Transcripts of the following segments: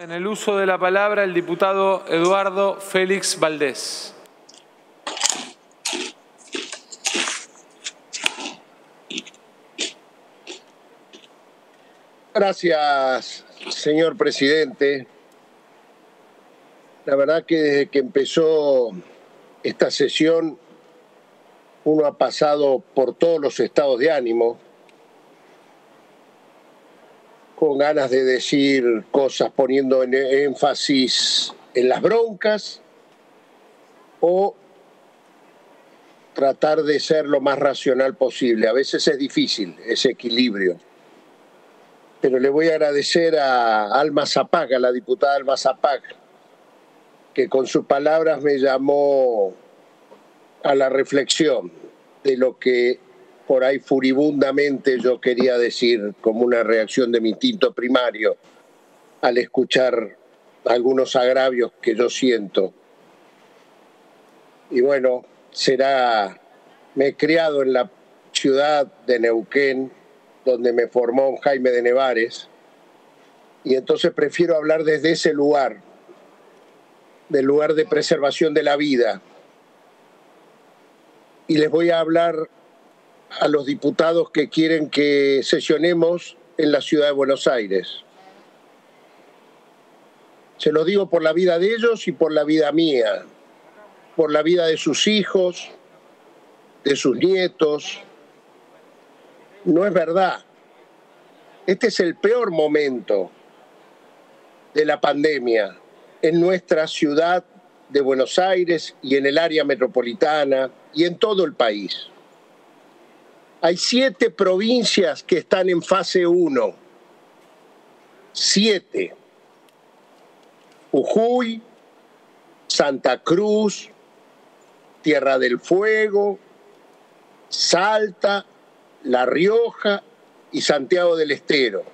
En el uso de la palabra, el diputado Eduardo Félix Valdés. Gracias, señor presidente. La verdad que desde que empezó esta sesión, uno ha pasado por todos los estados de ánimo, con ganas de decir cosas poniendo énfasis en las broncas o tratar de ser lo más racional posible. A veces es difícil ese equilibrio. Pero le voy a agradecer a Alma Zapag, a la diputada Alma Zapag, que con sus palabras me llamó a la reflexión de lo que por ahí furibundamente yo quería decir como una reacción de mi instinto primario al escuchar algunos agravios que yo siento. Y bueno, será, me he criado en la ciudad de Neuquén, donde me formó Jaime de Nevares, y entonces prefiero hablar desde ese lugar, del lugar de preservación de la vida. Y les voy a hablar a los diputados que quieren que sesionemos en la ciudad de Buenos Aires. Se lo digo por la vida de ellos y por la vida mía, por la vida de sus hijos, de sus nietos. No es verdad. Este es el peor momento de la pandemia en nuestra ciudad de Buenos Aires y en el área metropolitana y en todo el país. Hay siete provincias que están en fase 1. Siete. Jujuy, Santa Cruz, Tierra del Fuego, Salta, La Rioja y Santiago del Estero.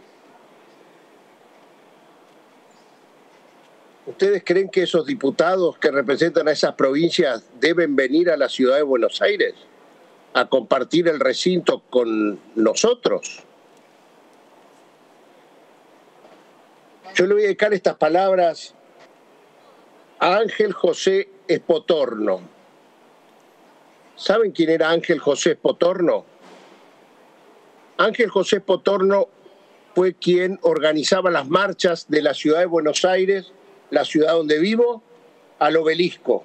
¿Ustedes creen que esos diputados que representan a esas provincias deben venir a la ciudad de Buenos Aires? A compartir el recinto con nosotros. Yo le voy a dedicar estas palabras a Ángel José Espotorno. ¿Saben quién era Ángel José Espotorno? Ángel José Espotorno fue quien organizaba las marchas de la ciudad de Buenos Aires, la ciudad donde vivo, al obelisco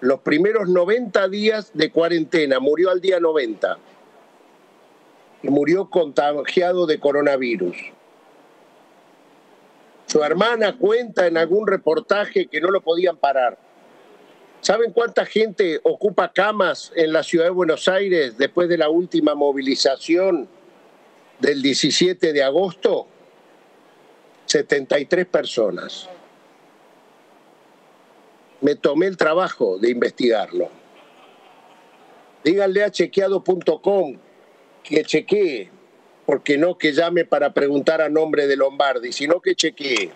los primeros 90 días de cuarentena, murió al día 90 y murió contagiado de coronavirus. Su hermana cuenta en algún reportaje que no lo podían parar. ¿Saben cuánta gente ocupa camas en la ciudad de Buenos Aires después de la última movilización del 17 de agosto? 73 personas me tomé el trabajo de investigarlo. Díganle a chequeado.com que chequee, porque no que llame para preguntar a nombre de Lombardi, sino que chequee.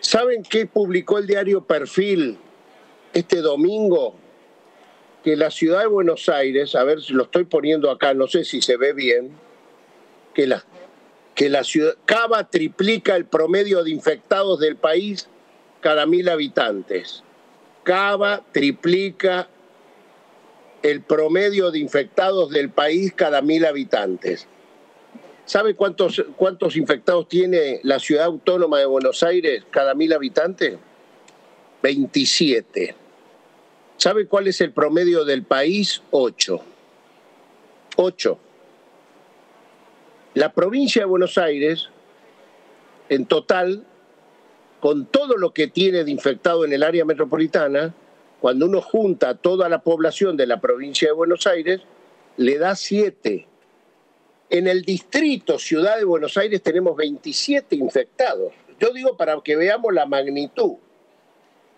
¿Saben qué publicó el diario Perfil este domingo? Que la ciudad de Buenos Aires, a ver si lo estoy poniendo acá, no sé si se ve bien, que la, que la ciudad, Cava triplica el promedio de infectados del país cada mil habitantes. Cava triplica el promedio de infectados del país cada mil habitantes. ¿Sabe cuántos, cuántos infectados tiene la ciudad autónoma de Buenos Aires cada mil habitantes? 27. ¿Sabe cuál es el promedio del país? 8. 8. La provincia de Buenos Aires, en total, con todo lo que tiene de infectado en el área metropolitana, cuando uno junta toda la población de la provincia de Buenos Aires, le da 7. En el distrito Ciudad de Buenos Aires tenemos 27 infectados. Yo digo para que veamos la magnitud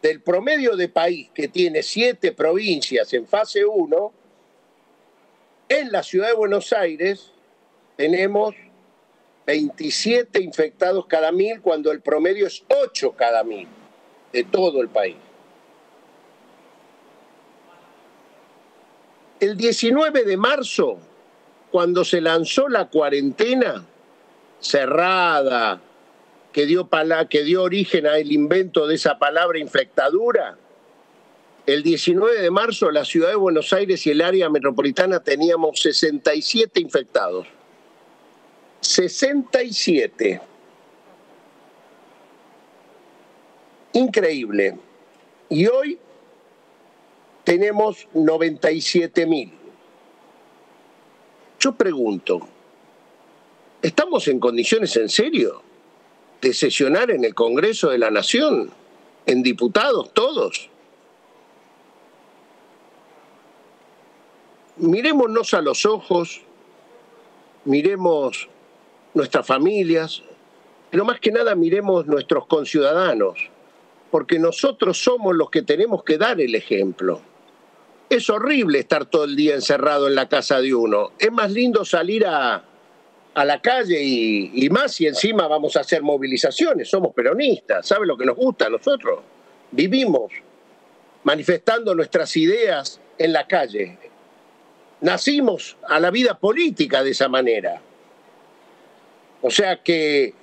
del promedio de país que tiene 7 provincias en fase 1, en la Ciudad de Buenos Aires tenemos 27 infectados cada mil cuando el promedio es 8 cada mil de todo el país. El 19 de marzo, cuando se lanzó la cuarentena cerrada, que dio, que dio origen al invento de esa palabra infectadura, el 19 de marzo la ciudad de Buenos Aires y el área metropolitana teníamos 67 infectados. 67. Increíble. Y hoy tenemos 97 mil. Yo pregunto, ¿estamos en condiciones en serio de sesionar en el Congreso de la Nación, en diputados todos? Mirémonos a los ojos, miremos nuestras familias, pero más que nada miremos nuestros conciudadanos, porque nosotros somos los que tenemos que dar el ejemplo. Es horrible estar todo el día encerrado en la casa de uno. Es más lindo salir a, la calle y, más si encima vamos a hacer movilizaciones. Somos peronistas, ¿sabe lo que nos gusta a nosotros? Vivimos manifestando nuestras ideas en la calle. Nacimos a la vida política de esa manera. O sea que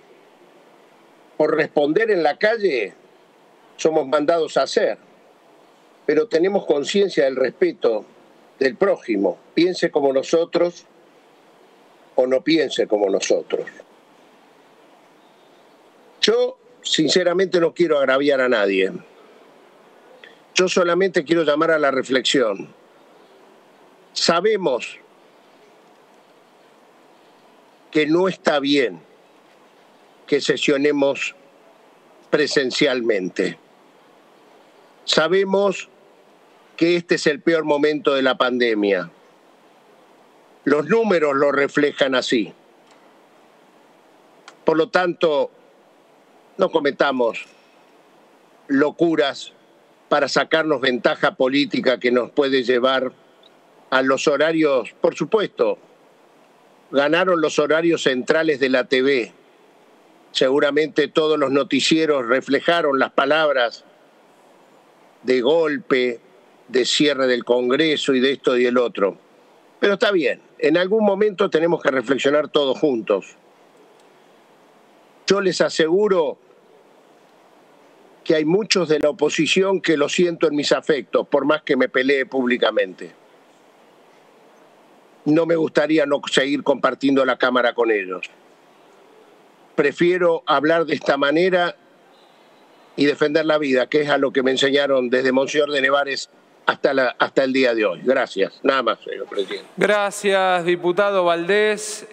por responder en la calle somos mandados a hacer pero tenemos conciencia del respeto del prójimo, piense como nosotros o no piense como nosotros. Yo sinceramente no quiero agraviar a nadie. Yo solamente quiero llamar a la reflexión. Sabemos que no está bien que sesionemos presencialmente. Sabemos que este es el peor momento de la pandemia. Los números lo reflejan así. Por lo tanto, no cometamos locuras para sacarnos ventaja política que nos puede llevar a los horarios, por supuesto, ganaron los horarios centrales de la TV. Seguramente todos los noticieros reflejaron las palabras de golpe, de cierre del Congreso y de esto y el otro. Pero está bien, en algún momento tenemos que reflexionar todos juntos. Yo les aseguro que hay muchos de la oposición que lo siento en mis afectos, por más que me pelee públicamente. No me gustaría no seguir compartiendo la Cámara con ellos. Prefiero hablar de esta manera y defender la vida, que es a lo que me enseñaron desde Monseñor de Nevares hasta, el día de hoy. Gracias. Nada más, señor presidente. Gracias, diputado Valdés.